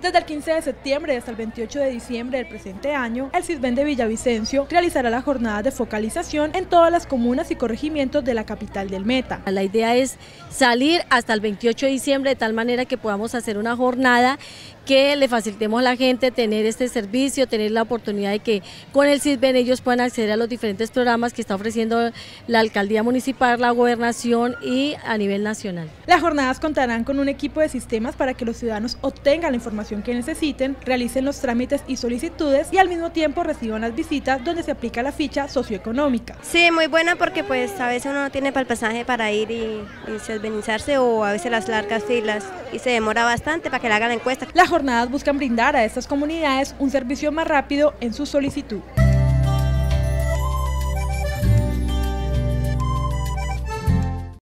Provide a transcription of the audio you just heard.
Desde el 15 de septiembre hasta el 28 de diciembre del presente año, el CISBEN de Villavicencio realizará las jornadas de focalización en todas las comunas y corregimientos de la capital del Meta. La idea es salir hasta el 28 de diciembre de tal manera que podamos hacer una jornada que le facilitemos a la gente tener este servicio, tener la oportunidad de que con el CISBEN ellos puedan acceder a los diferentes programas que está ofreciendo la alcaldía municipal, la gobernación y a nivel nacional. Las jornadas contarán con un equipo de sistemas para que los ciudadanos obtengan la información que necesiten, realicen los trámites y solicitudes y al mismo tiempo reciban las visitas donde se aplica la ficha socioeconómica. Sí, muy buena porque pues a veces uno no tiene para el pasaje para ir y, y o a veces las largas filas y se demora bastante para que le hagan la encuesta jornadas buscan brindar a estas comunidades un servicio más rápido en su solicitud.